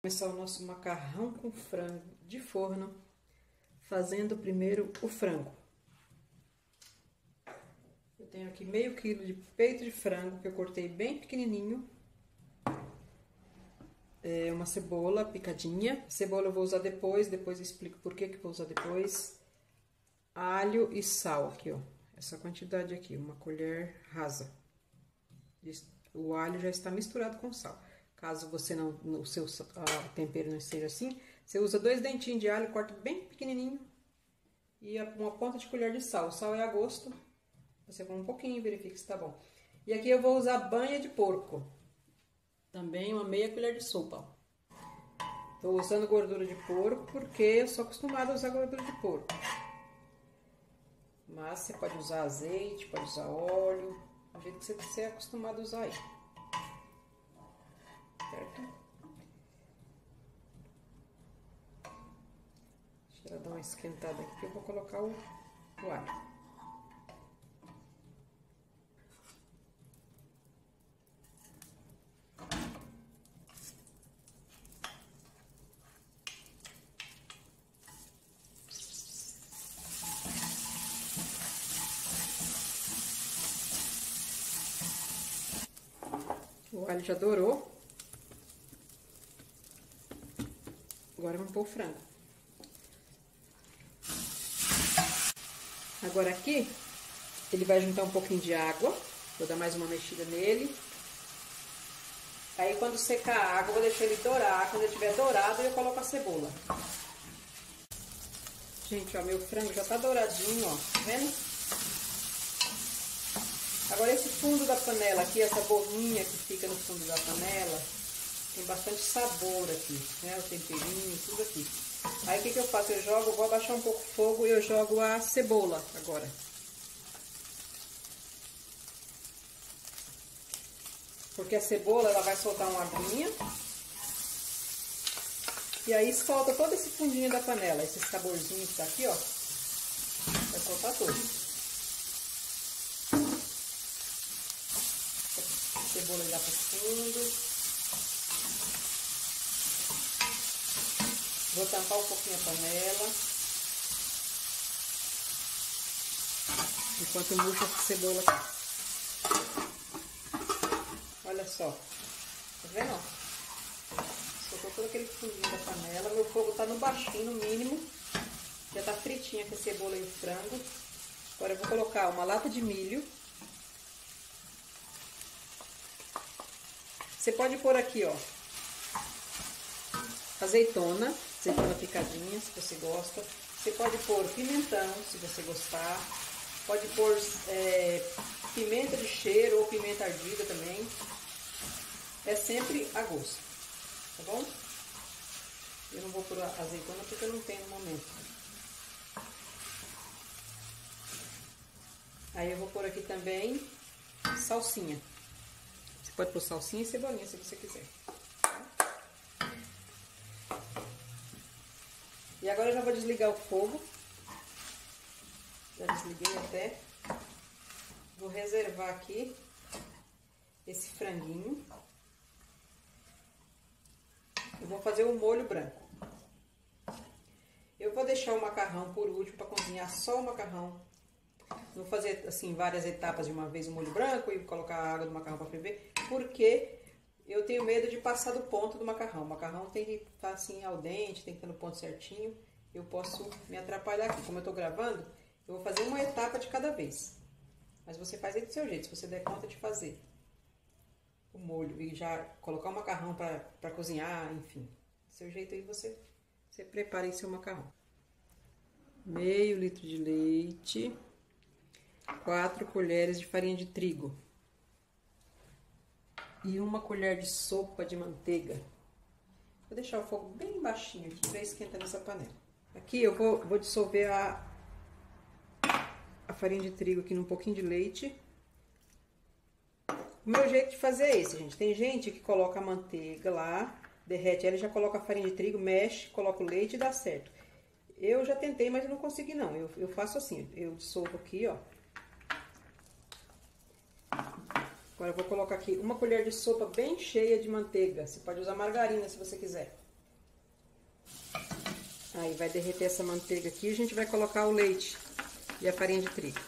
começar o nosso macarrão com frango de forno, fazendo primeiro o frango. Eu tenho aqui meio quilo de peito de frango que eu cortei bem pequenininho. É uma cebola picadinha. A cebola eu vou usar depois, depois eu explico por que que vou usar depois. Alho e sal aqui, ó. Essa quantidade aqui, uma colher rasa. O alho já está misturado com sal. Caso você não, o seu uh, tempero não esteja assim, você usa dois dentinhos de alho, corta bem pequenininho e uma ponta de colher de sal. O sal é a gosto, você põe um pouquinho verifica se está bom. E aqui eu vou usar banha de porco, também uma meia colher de sopa. Estou usando gordura de porco porque eu sou acostumada a usar gordura de porco. Mas você pode usar azeite, pode usar óleo, do jeito que você é acostumado a usar aí certo? Deixa ela dar uma esquentada aqui, eu vou colocar o, o alho. O alho já dourou. Agora vamos pôr o frango. Agora aqui, ele vai juntar um pouquinho de água. Vou dar mais uma mexida nele. Aí quando secar a água, vou deixar ele dourar. Quando ele estiver dourado, eu coloco a cebola. Gente, ó, meu frango já tá douradinho, ó. Tá vendo? Agora esse fundo da panela aqui, essa borrinha que fica no fundo da panela, tem bastante sabor aqui, né? O temperinho, tudo aqui. Aí o que, que eu faço? Eu jogo, vou abaixar um pouco o fogo e eu jogo a cebola agora. Porque a cebola, ela vai soltar uma aguinha. E aí solta todo esse fundinho da panela, esse saborzinho que tá aqui, ó. Vai soltar todo. A cebola já pro fundo. Vou tampar um pouquinho a panela. Enquanto murcha a cebola Olha só. Tá vendo? Soltou todo aquele fundinho da panela. Meu fogo tá no baixinho, no mínimo. Já tá fritinha com a cebola e o frango. Agora eu vou colocar uma lata de milho. Você pode pôr aqui, ó, azeitona azeitona picadinha, se você gosta. Você pode pôr pimentão, se você gostar. Pode pôr é, pimenta de cheiro ou pimenta ardida também. É sempre a gosto, tá bom? Eu não vou pôr azeitona porque eu não tenho no momento. Aí eu vou pôr aqui também salsinha. Você pode pôr salsinha e cebolinha se você quiser. E agora eu já vou desligar o fogo. Já desliguei até. Vou reservar aqui esse franguinho. Eu vou fazer o molho branco. Eu vou deixar o macarrão por último para cozinhar só o macarrão. Vou fazer assim várias etapas de uma vez o molho branco e colocar a água do macarrão para ferver, porque eu tenho medo de passar do ponto do macarrão. O macarrão tem que estar assim ao dente, tem que estar no ponto certinho. Eu posso me atrapalhar aqui. Como eu estou gravando, eu vou fazer uma etapa de cada vez. Mas você faz aí do seu jeito, se você der conta de fazer o molho e já colocar o macarrão para cozinhar, enfim. Do seu jeito aí você, você prepara aí seu macarrão. Meio litro de leite, quatro colheres de farinha de trigo e uma colher de sopa de manteiga. Vou deixar o fogo bem baixinho aqui para esquentar nessa panela. Aqui eu vou, vou dissolver a, a farinha de trigo aqui num pouquinho de leite. O meu jeito de fazer é esse, gente. Tem gente que coloca a manteiga lá, derrete ela e já coloca a farinha de trigo, mexe, coloca o leite e dá certo. Eu já tentei, mas não consegui não. Eu, eu faço assim, eu dissolvo aqui, ó. Agora eu vou colocar aqui uma colher de sopa bem cheia de manteiga. Você pode usar margarina se você quiser. Aí vai derreter essa manteiga aqui, a gente vai colocar o leite e a farinha de trigo.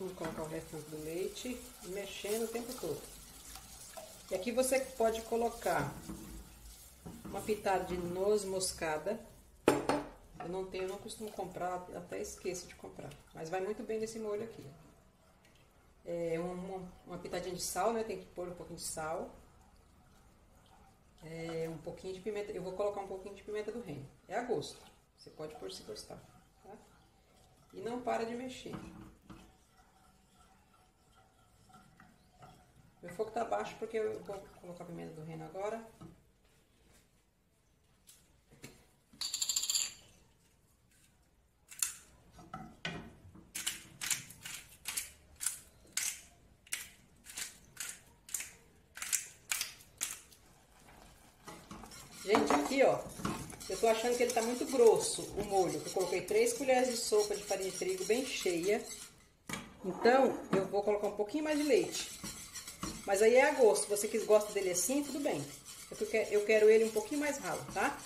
Vamos colocar o resto do leite e mexendo o tempo todo. E aqui você pode colocar uma pitada de noz moscada. Eu não tenho, não costumo comprar, até esqueço de comprar. Mas vai muito bem nesse molho aqui. É uma, uma pitadinha de sal, né? Tem que pôr um pouquinho de sal. É, um pouquinho de pimenta. Eu vou colocar um pouquinho de pimenta do reino. É a gosto. Você pode pôr se gostar. Tá? E não para de mexer. Meu fogo tá baixo porque eu vou colocar a pimenta do reino agora. Gente, aqui ó, eu tô achando que ele tá muito grosso, o molho. Eu coloquei 3 colheres de sopa de farinha de trigo bem cheia. Então, eu vou colocar um pouquinho mais de leite. Mas aí é a gosto. Você que gosta dele assim, tudo bem. Eu quero ele um pouquinho mais ralo, tá?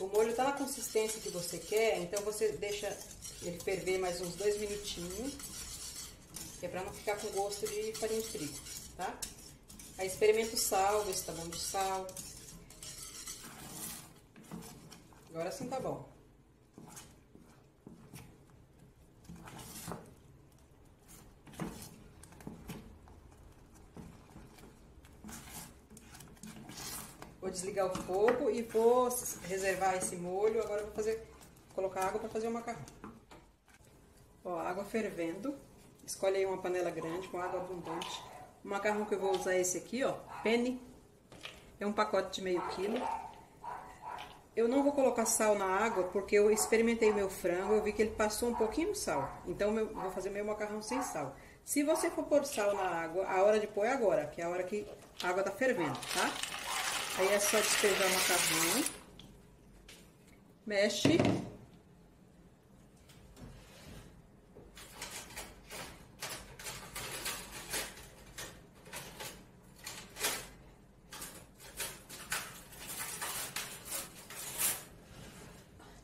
O molho tá na consistência que você quer, então você deixa ele ferver mais uns dois minutinhos. Que é pra não ficar com gosto de farinha de trigo, tá? Aí experimenta o sal, vê se tá bom de sal. Agora sim tá bom. Vou desligar o fogo e vou reservar esse molho. Agora vou fazer, colocar água para fazer o macarrão. Ó, água fervendo. Escolhe aí uma panela grande com água abundante. O macarrão que eu vou usar é esse aqui, ó, penne. É um pacote de meio quilo. Eu não vou colocar sal na água porque eu experimentei meu frango, eu vi que ele passou um pouquinho de sal. Então eu vou fazer meu macarrão sem sal. Se você for pôr sal na água, a hora de pôr é agora, que é a hora que a água tá fervendo, tá? Aí é só despejar o macarrão. Mexe.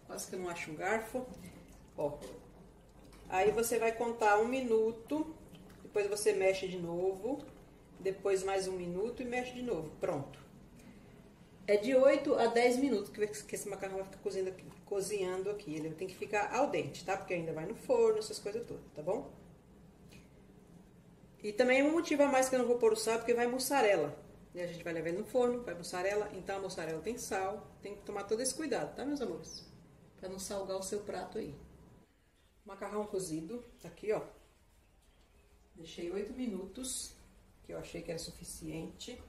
Quase que eu não acho um garfo. Ó. Aí você vai contar um minuto, depois você mexe de novo, depois mais um minuto e mexe de novo. Pronto. É de 8 a 10 minutos que esse macarrão vai ficar cozinhando aqui, cozinhando aqui. Ele tem que ficar al dente, tá? Porque ainda vai no forno, essas coisas todas, tá bom? E também um motivo a mais que eu não vou pôr o sal, porque vai mussarela. E a gente vai levar no forno, vai mussarela. Então a mussarela tem sal, tem que tomar todo esse cuidado, tá, meus amores? Pra não salgar o seu prato aí. Macarrão cozido, tá aqui, ó. Deixei 8 minutos, que eu achei que era suficiente.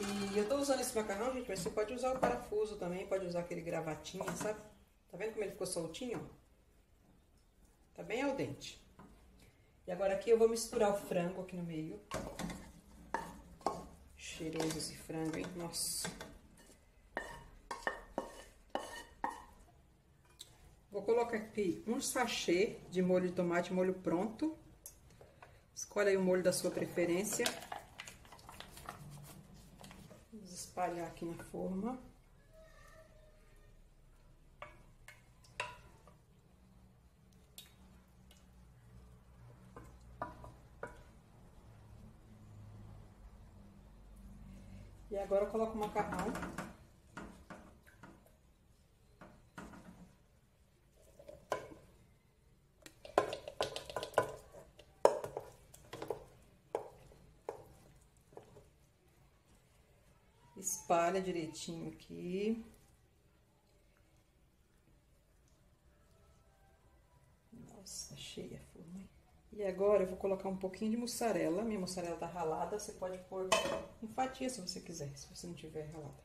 E eu tô usando esse macarrão, gente, mas você pode usar o parafuso também, pode usar aquele gravatinha, sabe? Tá vendo como ele ficou soltinho? Tá bem al dente. E agora aqui eu vou misturar o frango aqui no meio. Cheiroso esse frango, hein? Nossa. Vou colocar aqui um sachê de molho de tomate, molho pronto. Escolhe aí o molho da sua preferência espalhar aqui na forma. E agora eu coloco o macarrão. Espalha direitinho aqui. Nossa, cheia a forma. E agora eu vou colocar um pouquinho de mussarela. Minha mussarela tá ralada, você pode pôr em fatia se você quiser, se você não tiver ralada.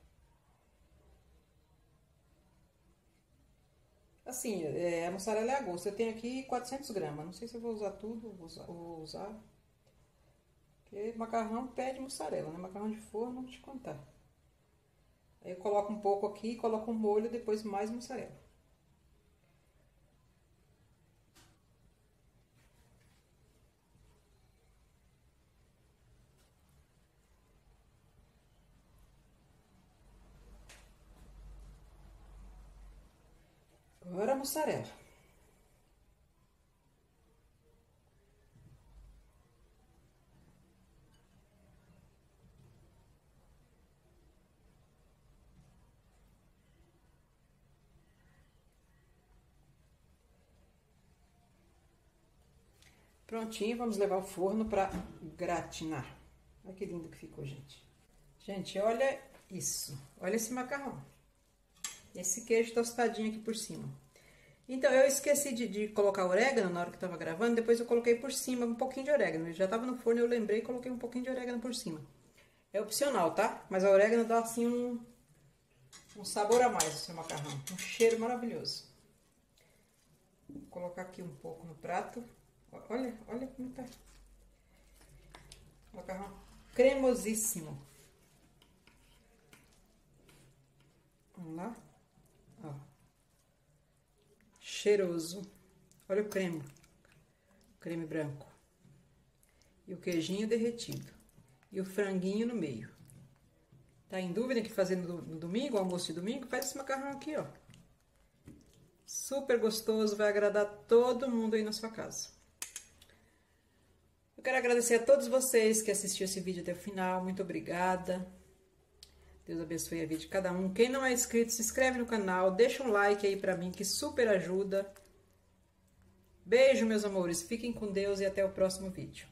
Assim, é, a mussarela é a gosto. Eu tenho aqui 400 gramas. Não sei se eu vou usar tudo, vou usar. Porque macarrão pede mussarela, né? Macarrão de forno, vou te contar. Aí eu coloco um pouco aqui, coloco um molho, depois mais mussarela. Agora a mussarela. Prontinho, vamos levar ao forno para gratinar. Olha que lindo que ficou, gente. Gente, olha isso. Olha esse macarrão. Esse queijo tostadinho aqui por cima. Então, eu esqueci de, de colocar orégano na hora que tava gravando. Depois eu coloquei por cima um pouquinho de orégano. Ele já tava no forno, eu lembrei e coloquei um pouquinho de orégano por cima. É opcional, tá? Mas a orégano dá assim um, um sabor a mais no seu macarrão. Um cheiro maravilhoso. Vou colocar aqui um pouco no prato. Olha, olha como tá. Macarrão cremosíssimo. Vamos lá. Ó. Cheiroso. Olha o creme. creme branco. E o queijinho derretido. E o franguinho no meio. Tá em dúvida que fazer no, domingo, almoço de domingo? Faz esse macarrão aqui, ó. Super gostoso, vai agradar todo mundo aí na sua casa. Eu quero agradecer a todos vocês que assistiram esse vídeo até o final. Muito obrigada. Deus abençoe a vida de cada um. Quem não é inscrito, se inscreve no canal, deixa um like aí pra mim que super ajuda. Beijo, meus amores. Fiquem com Deus e até o próximo vídeo.